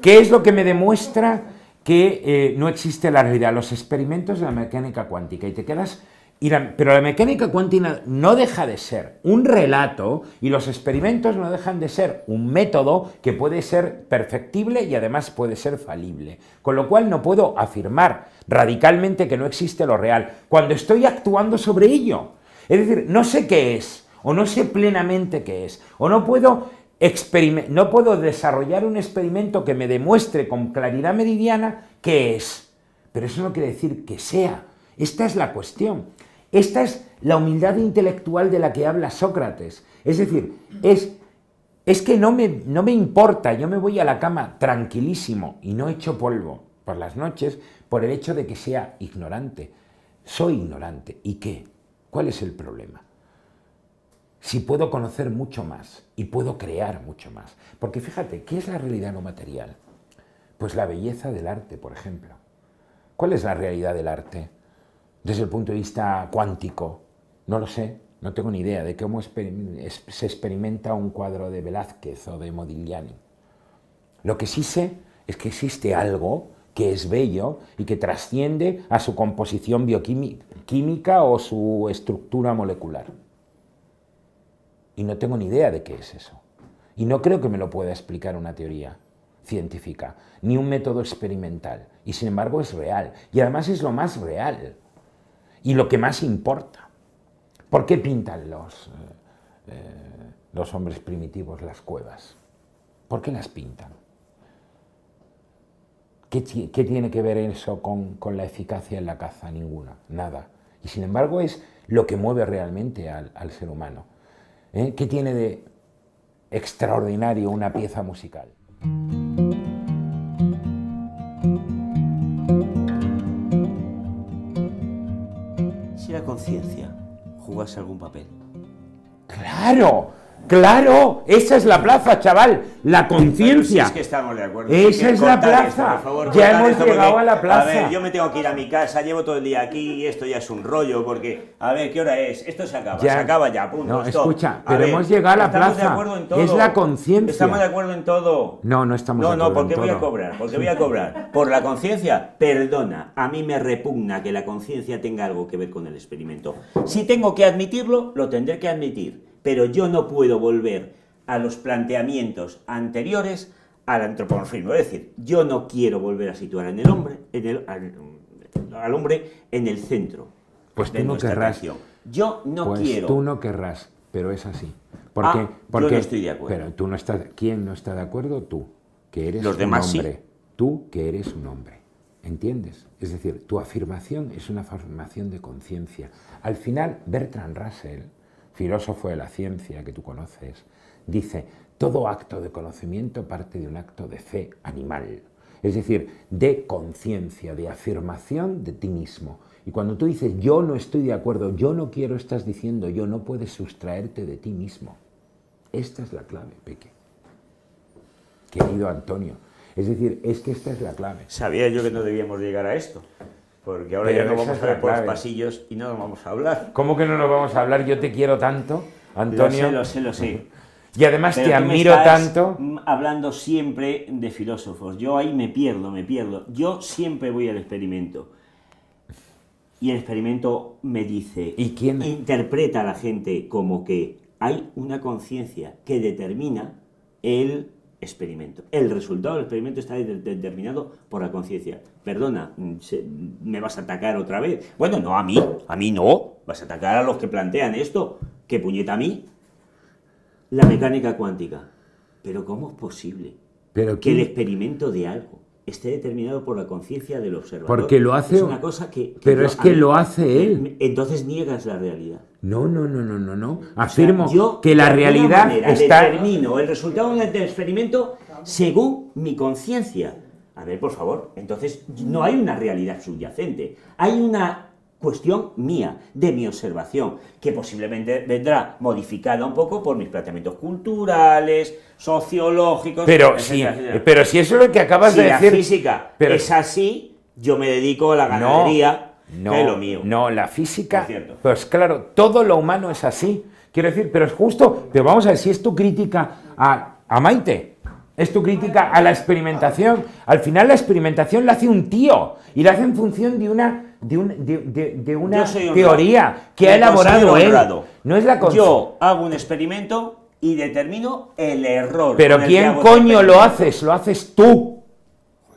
¿qué es lo que me demuestra que eh, no existe la realidad? Los experimentos de la mecánica cuántica y te quedas pero la mecánica cuántica no deja de ser un relato y los experimentos no dejan de ser un método que puede ser perfectible y además puede ser falible. Con lo cual no puedo afirmar radicalmente que no existe lo real cuando estoy actuando sobre ello. Es decir, no sé qué es o no sé plenamente qué es o no puedo no puedo desarrollar un experimento que me demuestre con claridad meridiana qué es. Pero eso no quiere decir que sea. Esta es la cuestión. Esta es la humildad intelectual de la que habla Sócrates. Es decir, es, es que no me, no me importa, yo me voy a la cama tranquilísimo y no echo polvo por las noches por el hecho de que sea ignorante. Soy ignorante. ¿Y qué? ¿Cuál es el problema? Si puedo conocer mucho más y puedo crear mucho más. Porque fíjate, ¿qué es la realidad no material? Pues la belleza del arte, por ejemplo. ¿Cuál es la realidad del arte? Desde el punto de vista cuántico, no lo sé, no tengo ni idea de cómo se experimenta un cuadro de Velázquez o de Modigliani. Lo que sí sé es que existe algo que es bello y que trasciende a su composición bioquímica o su estructura molecular. Y no tengo ni idea de qué es eso. Y no creo que me lo pueda explicar una teoría científica, ni un método experimental. Y sin embargo es real. Y además es lo más real. Y lo que más importa. ¿Por qué pintan los, eh, eh, los hombres primitivos las cuevas? ¿Por qué las pintan? ¿Qué, qué tiene que ver eso con, con la eficacia en la caza? Ninguna, nada. Y sin embargo es lo que mueve realmente al, al ser humano. ¿Eh? ¿Qué tiene de extraordinario una pieza musical? Si la conciencia jugase algún papel. ¡Claro! ¡Claro! Esa es la plaza, chaval. La si conciencia. es que estamos de acuerdo. Esa es la plaza. por favor, Ya hemos esto porque, llegado a la plaza. A ver, yo me tengo que ir a mi casa, llevo todo el día aquí y esto ya es un rollo porque, a ver, ¿qué hora es? Esto se acaba, Ya. se acaba ya, punto. No, stop. escucha, A pero ver, hemos llegado a la estamos plaza. de acuerdo en todo. Es la conciencia. Estamos de acuerdo en todo. No, no estamos No, de no, acuerdo ¿por qué voy a cobrar? ¿Por qué voy a cobrar? ¿Por la conciencia? Perdona, a mí me repugna que la conciencia tenga algo que ver con el experimento. Si tengo que admitirlo, lo tendré que admitir, pero yo no puedo volver a los planteamientos anteriores al antropomorfismo. Es decir, yo no quiero volver a situar en el hombre, en el- al, al hombre en el centro. Pues tú de no nuestra querrás. Yo no pues quiero. tú no querrás, pero es así. Porque, Ah, yo no estoy de acuerdo. Pero tú no estás. ¿Quién no está de acuerdo? Tú, que eres Los un demás sí. hombre. Tú, que eres un hombre. ¿Entiendes? Es decir, tu afirmación es una afirmación de conciencia. Al final, Bertrand Russell, filósofo de la ciencia que tú conoces, dice: todo acto de conocimiento parte de un acto de fe animal. Es decir, de conciencia, de afirmación de ti mismo. Y cuando tú dices yo no estoy de acuerdo, yo no quiero, estás diciendo yo no puedes sustraerte de ti mismo. Esta es la clave, Peque. Querido Antonio. Es decir, es que esta es la clave. Sabía yo que no debíamos llegar a esto, porque ahora Pero ya no vamos a ver por los pasillos y no nos vamos a hablar. ¿Cómo que no nos vamos a hablar? Yo te quiero tanto, Antonio. Lo sé, lo sé, lo sé. Y además Pero te me admiro estás, tanto. Hablando siempre de filósofos. Yo ahí me pierdo, me pierdo. Yo siempre voy al experimento. Y el experimento me dice, ¿Y quién? interpreta a la gente como que hay una conciencia que determina el experimento. El resultado del experimento está de- determinado por la conciencia. Perdona, mm, ¿me vas a atacar otra vez? Bueno, no a mí, a mí no. Vas a atacar a los que plantean esto. ¿Qué puñeta a mí? La mecánica cuántica. Pero ¿cómo es posible Pero que el experimento de algo esté determinado por la conciencia del observador? Porque lo hace- Es una cosa que... que pero yo- es que mí- lo hace él. Entonces niegas la realidad. No, no, no, no, no, no. O sea, Afirmo yo, que la realidad manera, está. determino el resultado del experimento según mi conciencia. A ver, por favor. Entonces, no hay una realidad subyacente. Hay una cuestión mía, de mi observación, que posiblemente vendrá modificada un poco por mis planteamientos culturales, sociológicos... Pero etcétera, sí, etcétera. pero si eso es lo que acabas si de la decir... física pero- es así, yo me dedico a la ganadería, no, que es lo mío. No, la física. Pues claro, todo lo humano es así. Quiero decir, pero es justo. Pero vamos a ver, si es tu crítica a, a Maite, es tu crítica a la experimentación. Al final la experimentación la hace un tío y la hace en función de una, de un- de- de- de una teoría que Me ha elaborado él. No es la Yo hago un experimento y determino el error. Pero ¿quién coño lo haces? Lo haces tú.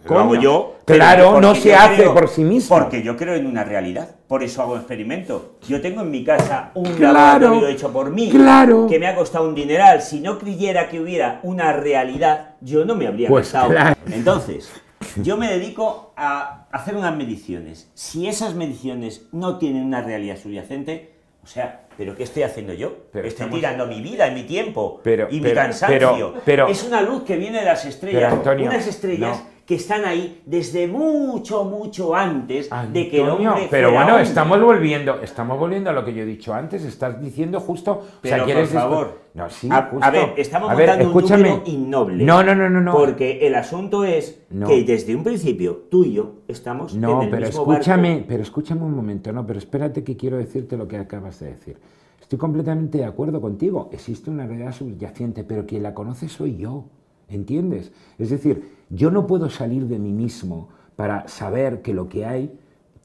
Lo hago yo. Claro, no se hace creo- por sí mismo. Porque yo creo en una realidad. Por eso hago experimento. Yo tengo en mi casa un Claro, laboratorio hecho por mí. claro. Que me ha costado un dineral. Si no creyera que hubiera una realidad, yo no me habría Pues gastado. claro. Entonces, yo me dedico a hacer unas mediciones. Si esas mediciones no tienen una realidad subyacente, o sea, ¿pero qué estoy haciendo yo? Pero estoy estamos- tirando mi vida y mi tiempo Pero- y mi cansancio. pero- es una luz que viene de las estrellas. Antonio, unas estrellas no. Que están ahí desde mucho, mucho antes de que el hombre pero fuera bueno, hombre. estamos volviendo, estamos volviendo a lo que yo he dicho antes. Estás diciendo justo, o Pero, sea, quieres por favor. No, sí, a, ver, estamos A ver, escúchame. un innoble. No, no, no, no, no. Porque el asunto es No. que desde un principio tú y yo estamos No, en el pero mismo escúchame, barco. pero escúchame un momento, no, pero espérate que quiero decirte lo que acabas de decir. Estoy completamente de acuerdo contigo. Existe una realidad subyacente, pero quien la conoce soy yo. ¿Entiendes? Es decir, yo no puedo salir de mí mismo para saber que lo que hay,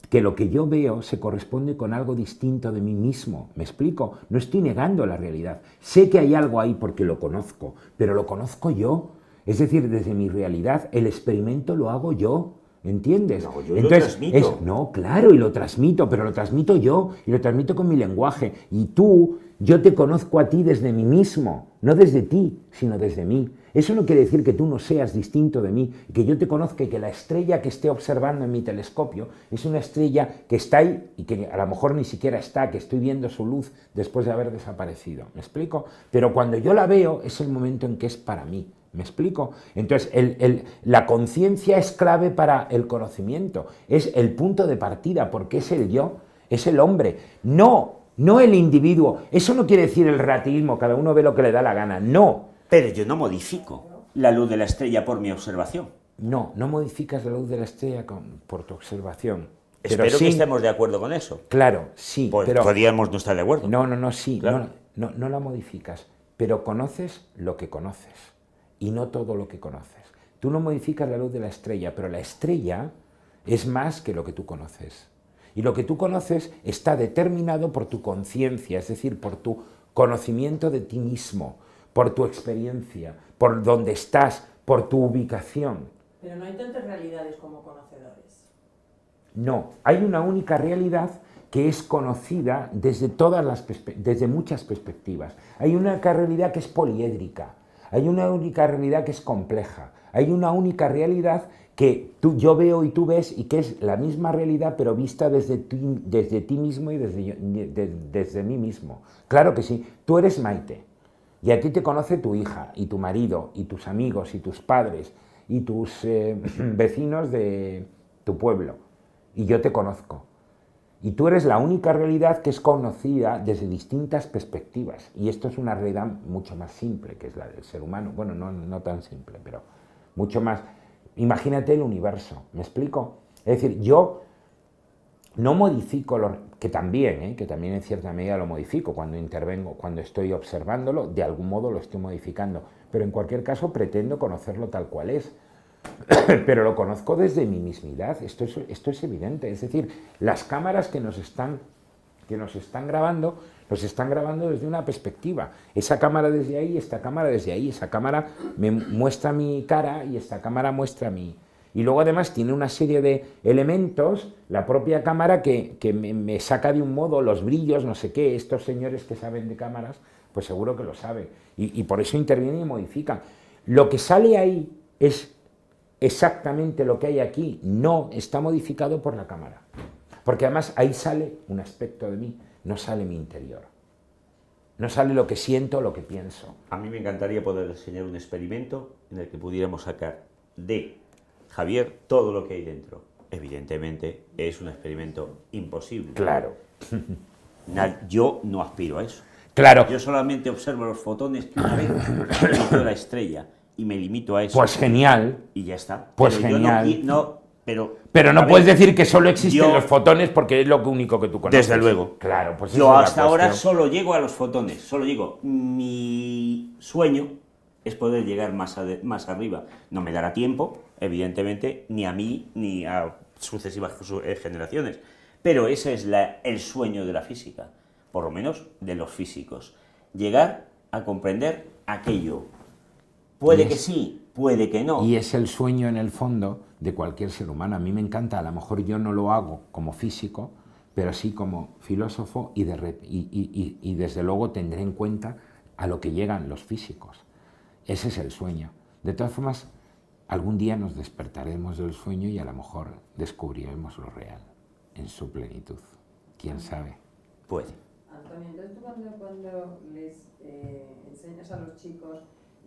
que lo que yo veo se corresponde con algo distinto de mí mismo. ¿Me explico? No estoy negando la realidad. Sé que hay algo ahí porque lo conozco, pero lo conozco yo. Es decir, desde mi realidad, el experimento lo hago yo. ¿Entiendes? Hago yo y lo transmito. es- no, claro, y lo transmito, pero lo transmito yo, y lo transmito con mi lenguaje. Y tú, yo te conozco a ti desde mí mismo, no desde ti, sino desde mí. Eso no quiere decir que tú no seas distinto de mí, que yo te conozca y que la estrella que esté observando en mi telescopio es una estrella que está ahí y que a lo mejor ni siquiera está, que estoy viendo su luz después de haber desaparecido. ¿Me explico? Pero cuando yo la veo es el momento en que es para mí. ¿Me explico? Entonces, la conciencia es clave para el conocimiento, es el punto de partida, porque es el yo, es el hombre, no, no el individuo. Eso no quiere decir el relativismo, cada uno ve lo que le da la gana, no, Pero yo no modifico la luz de la estrella por mi observación. no, no modificas la luz de la estrella con- por tu observación. Pero Espero sí, que estemos de acuerdo con eso. Claro, sí, Pues pero... podríamos no estar de acuerdo. No, no, no, sí, Claro. no, no, no la modificas, pero conoces lo que conoces y no todo lo que conoces. Tú no modificas la luz de la estrella, pero la estrella es más que lo que tú conoces. Y lo que tú conoces está determinado por tu conciencia, es decir, por tu conocimiento de ti mismo, por tu experiencia, por dónde estás, por tu ubicación. Pero no hay tantas realidades como conocedores. No, hay una única realidad que es conocida desde, todas las desde muchas perspectivas. Hay una única realidad que es poliédrica, hay una única realidad que es compleja, hay una única realidad que tú, yo veo y tú ves y que es la misma realidad pero vista desde ti, desde ti mismo y desde, desde mí mismo. Claro que sí, tú eres Maite y a ti te conoce tu hija y tu marido y tus amigos y tus padres y tus eh, vecinos de tu pueblo y yo te conozco. Y tú eres la única realidad que es conocida desde distintas perspectivas. Y esto es una realidad mucho más simple, que es la del ser humano. Bueno, no, no tan simple, pero mucho más. Imagínate el universo, ¿me explico? Es decir, yo no modifico lo que también, ¿eh? que también en cierta medida lo modifico cuando intervengo, cuando estoy observándolo, de algún modo lo estoy modificando, pero en cualquier caso pretendo conocerlo tal cual es. pero lo conozco desde mi mismidad, esto es, esto es evidente, es decir, las cámaras que nos están que nos están grabando, nos están grabando desde una perspectiva. Esa cámara desde ahí, esta cámara desde ahí, esa cámara me muestra mi cara y esta cámara muestra mi... Y luego además tiene una serie de elementos, la propia cámara, que, que me, saca de un modo los brillos, no sé qué, estos señores que saben de cámaras, pues seguro que lo saben. Y, y por eso intervienen y modifican. Lo que sale ahí es exactamente lo que hay aquí, no está modificado por la cámara. Porque además ahí sale un aspecto de mí, no sale mi interior. No sale lo que siento, lo que pienso. A mí me encantaría poder diseñar un experimento en el que pudiéramos sacar de Javier, todo lo que hay dentro. Evidentemente es un experimento imposible. Claro. Yo no aspiro a eso. Claro. Yo solamente observo los fotones que una vez emitió la estrella y me limito a eso. Pues genial. y ya está. pues Pero yo no genial. no, pero, Pero no a puedes decir que solo existen yo- los fotones porque es lo único que tú conoces. Desde luego. Claro, pues Yo hasta ahora solo llego a los fotones, solo llego. Mi sueño es poder llegar más, ade- más arriba. No me dará tiempo, evidentemente, ni a mí ni a sucesivas su- eh, generaciones. Pero ese es la- el sueño de la física, por lo menos de los físicos. Llegar a comprender aquello. Puede que sí, puede que no. Y es el sueño en el fondo de cualquier ser humano. A mí me encanta, a lo mejor yo no lo hago como físico, pero sí como filósofo y, de re- y- y- y- y desde luego tendré en cuenta a lo que llegan los físicos. Ese es el sueño. De todas formas, algún día nos despertaremos del sueño y a lo mejor descubriremos lo real en su plenitud. ¿Quién sabe? Puede. Antonio, entonces tú cuando, cuando les eh, enseñas a los chicos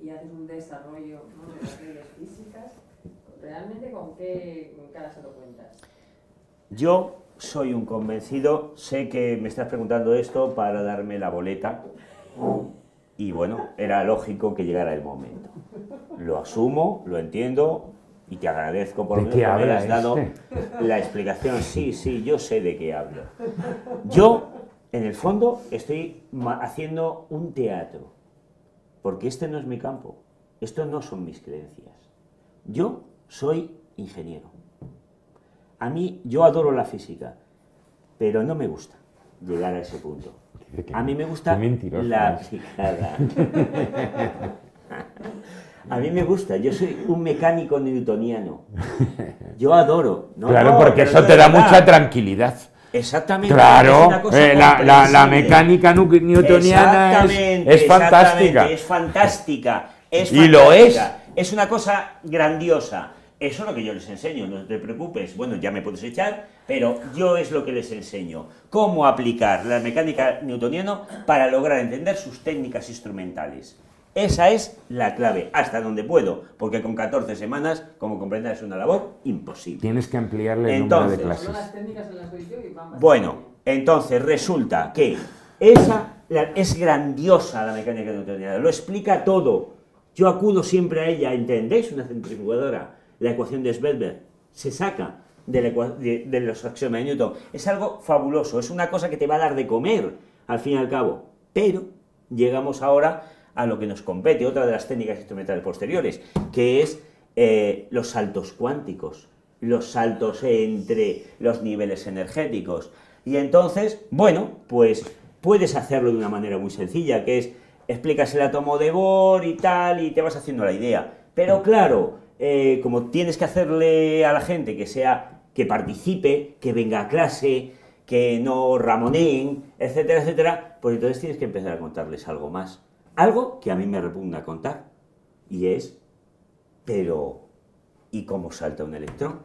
y haces un desarrollo ¿no? de las leyes físicas, ¿realmente con qué cara se lo cuentas? Yo soy un convencido, sé que me estás preguntando esto para darme la boleta y bueno, era lógico que llegara el momento. Lo asumo, lo entiendo y te agradezco por ¿De lo qué menos que me habla hayas dado este? la explicación. Sí, sí, yo sé de qué hablo. Yo, en el fondo, estoy haciendo un teatro, porque este no es mi campo, esto no son mis creencias. Yo soy ingeniero. A mí, yo adoro la física, pero no me gusta llegar a ese punto. A mí me gusta la es. picada. A mí me gusta, yo soy un mecánico newtoniano. Yo adoro. No, claro, no, porque eso te da verdad. mucha tranquilidad. Exactamente. es Claro, eh, la, la- la comprensible. mecánica newtoniana es, Exactamente, es fantástica. exactamente, Es fantástica. Es Y lo fantástica. Es una cosa grandiosa. Eso es lo que yo les enseño, no te preocupes. Bueno, ya me puedes echar, pero yo es lo que les enseño. Cómo aplicar la mecánica newtoniana para lograr entender sus técnicas instrumentales. Esa es la clave, hasta donde puedo, porque con 14 semanas, como comprenderás, es una labor imposible. Tienes que ampliarle el Entonces, número de las clases. técnicas en las que Bueno, entonces resulta que esa la- es grandiosa la mecánica newtoniana, lo explica todo. Yo acudo siempre a ella, ¿entendéis? Una centrifugadora, la ecuación de Svedberg, se saca de, la de los axiomas de Newton. Es algo fabuloso, es una cosa que te va a dar de comer, al fin y al cabo. Pero llegamos ahora a lo que nos compete, otra de las técnicas instrumentales posteriores, que es eh, los saltos cuánticos, los saltos entre los niveles energéticos. Y entonces, bueno, pues puedes hacerlo de una manera muy sencilla, que es explicas el átomo de Bohr y tal, y te vas haciendo la idea. Pero claro, eh, como tienes que hacerle a la gente que sea, que participe, que venga a clase, que no ramoneen, etcétera, etcétera, pues entonces tienes que empezar a contarles algo más. Algo que a mí me repugna contar, y es, pero, ¿y cómo salta un electrón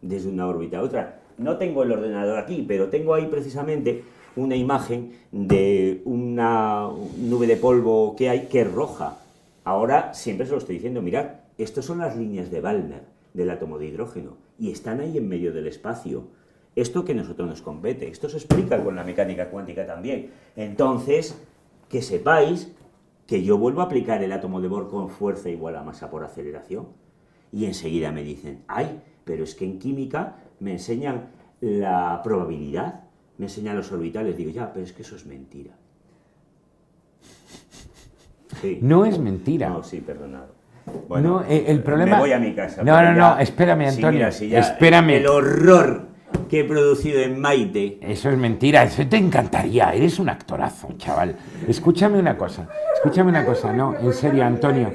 desde una órbita a otra? No tengo el ordenador aquí, pero tengo ahí precisamente una imagen de una nube de polvo que hay que es roja. Ahora siempre se lo estoy diciendo, mirad, estas son las líneas de Balmer del átomo de hidrógeno y están ahí en medio del espacio. Esto que a nosotros nos compete, esto se explica con la mecánica cuántica también. Entonces, que sepáis que yo vuelvo a aplicar el átomo de Bohr con fuerza igual a masa por aceleración. Y enseguida me dicen, ay, pero es que en química me enseñan la probabilidad, me enseñan los orbitales. Digo, ya, pero es que eso es mentira. Sí. No es mentira. No, sí, perdonado. No, eh, el problema- Me voy a mi casa. No, no, no, espérame, Sí, Antonio, mira, sí, ya espérame. El horror que he producido en Maite. Eso es mentira, eso te encantaría, eres un actorazo, chaval. Escúchame una cosa, escúchame una cosa, no, en serio, Antonio.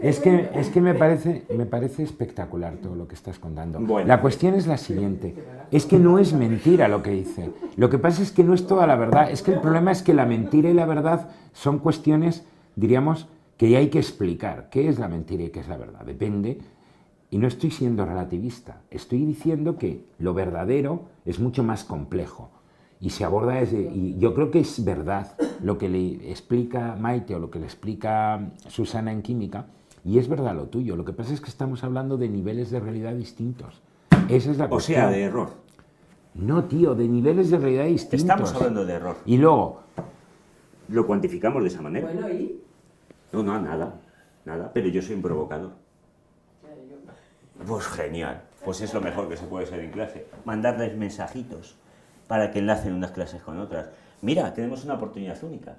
Es que, es que me, parece, me parece espectacular todo lo que estás contando. Bueno. La cuestión es la siguiente, es que no es mentira lo que dice. Lo que pasa es que no es toda la verdad, es que el problema es que la mentira y la verdad son cuestiones, diríamos, que hay que explicar. ¿Qué es la mentira y qué es la verdad? Depende y no estoy siendo relativista, estoy diciendo que lo verdadero es mucho más complejo y se aborda desde... Y yo creo que es verdad lo que le explica Maite o lo que le explica Susana en química, Y es verdad lo tuyo. Lo que pasa es que estamos hablando de niveles de realidad distintos. Esa es la O cuestión. sea, de error. No, tío, de niveles de realidad distintos. Estamos hablando de error. Y luego, Lo cuantificamos de esa manera. Bueno, y. No, no, nada. Nada. Pero yo soy un provocador. Pues genial. Pues es lo mejor que se puede ser en clase. Mandarles mensajitos para que enlacen unas clases con otras. Mira, tenemos una oportunidad única.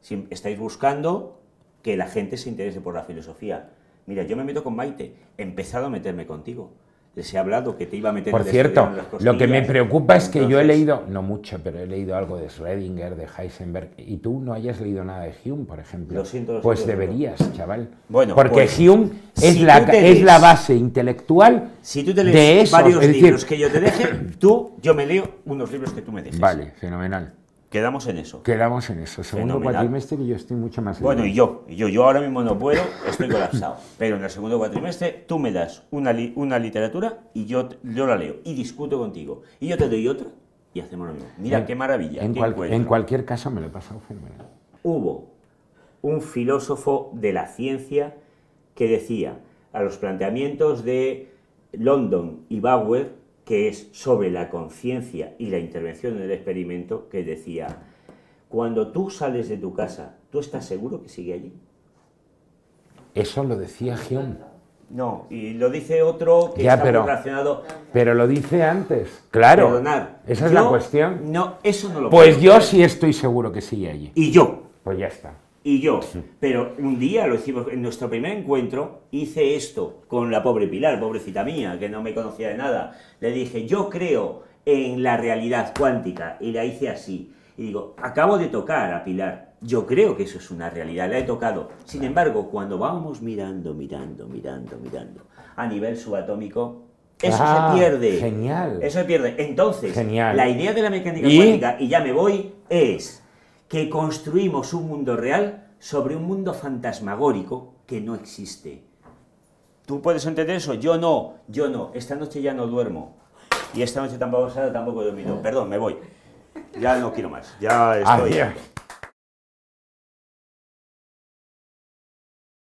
Si estáis buscando que la gente se interese por la filosofía. Mira, yo me meto con Maite. He empezado a meterme contigo. Les he hablado que te iba a meter por cierto, lo que me preocupa es que yo he leído, no mucho, pero he leído algo de Schrödinger, de Heisenberg, y tú no hayas leído nada de Hume, por ejemplo. Lo siento, lo pues siento, deberías, chaval. Bueno, Porque pues, Hume es, si la, es la base intelectual Si tú te de lees esos, varios es decir- libros que yo te deje, tú, yo me leo unos libros que tú me dejes. Vale, fenomenal. Quedamos en eso. Quedamos en eso. Segundo Fenomenal. cuatrimestre yo estoy mucho más Bueno, y yo, y yo, yo ahora mismo no puedo, estoy colapsado. Pero en el segundo cuatrimestre tú me das una, li- una literatura y yo, yo la leo y discuto contigo. Y yo te doy otra y hacemos lo mismo. Mira En- qué maravilla. En, cual- en cualquier caso me lo he pasado fenomenal. Hubo un filósofo de la ciencia que decía a los planteamientos de London y Bauer, que es sobre la conciencia y la intervención en el experimento, que decía, cuando tú sales de tu casa, ¿tú estás seguro que sigue allí? Eso lo decía Hume. No, y lo dice otro que Ya, está pero- muy relacionado. Pero lo dice antes. Claro. Perdonar. Esa es yo- la cuestión. No, eso no lo Pues puedo yo creer. sí estoy seguro que sigue allí. Y yo, Pues ya está. Y yo. Pero un día lo hicimos, en nuestro primer encuentro, hice esto con la pobre Pilar, pobrecita mía, que no me conocía de nada. Le dije, yo creo en la realidad cuántica, y la hice así. Y digo, acabo de tocar a Pilar. Yo creo que eso es una realidad, la he tocado. Sin embargo, cuando vamos mirando, mirando, mirando, mirando, a nivel subatómico, eso Ah, se pierde. genial. Eso se pierde. Entonces, Genial. la idea de la mecánica ¿Y? cuántica, y ya me voy, es que construimos un mundo real sobre un mundo fantasmagórico que no existe. ¿Tú puedes entender eso? Yo no, yo no. Esta noche ya no duermo. Y esta noche tampoco, tampoco he dormido. Perdón, me voy. Ya no quiero más. Ya estoy. Adiós.